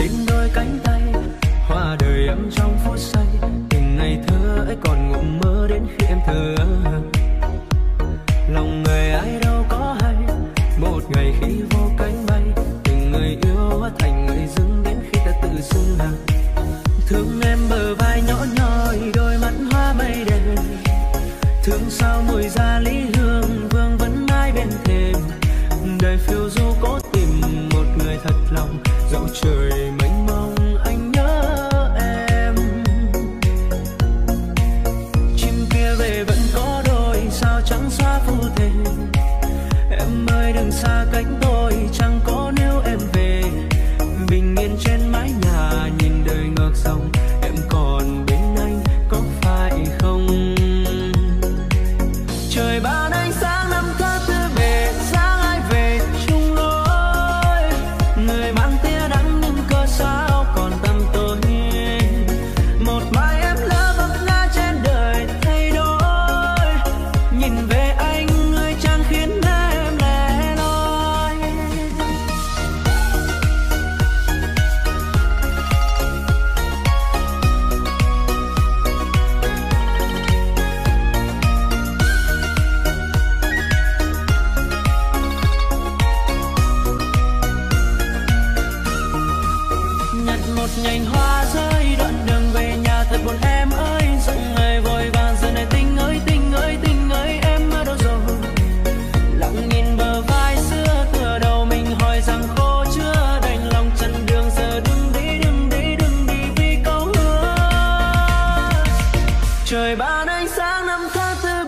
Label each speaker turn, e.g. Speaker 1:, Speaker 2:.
Speaker 1: tình đôi cánh tay, hoa đời em trong phút say, tình ngày thơ ấy còn ngủ mơ đến khi em thơ lòng người ai đâu có hay một ngày khi vô cánh bay từng người yêu thành người dưng đến khi ta tự dưng hàng thương em bờ vai nhỏ nhoi đôi mắt hoa mây đen thương sao mùi da lý hương vương vẫn mãi bên thềm. Đời phiêu du xa cánh tôi một nhành hoa rơi đoạn đường về nhà. Thật buồn em ơi dòng ngày vội vàng. Giờ này tình ơi tình ơi tình ơi, em ở đâu rồi? Lặng nhìn bờ vai xưa tựa đầu mình hỏi rằng, khô chưa? Đành lòng chân đường. Giờ đừng đi đừng đi đừng đi vì câu hứa. Trời ban ánh sáng năm tháng tư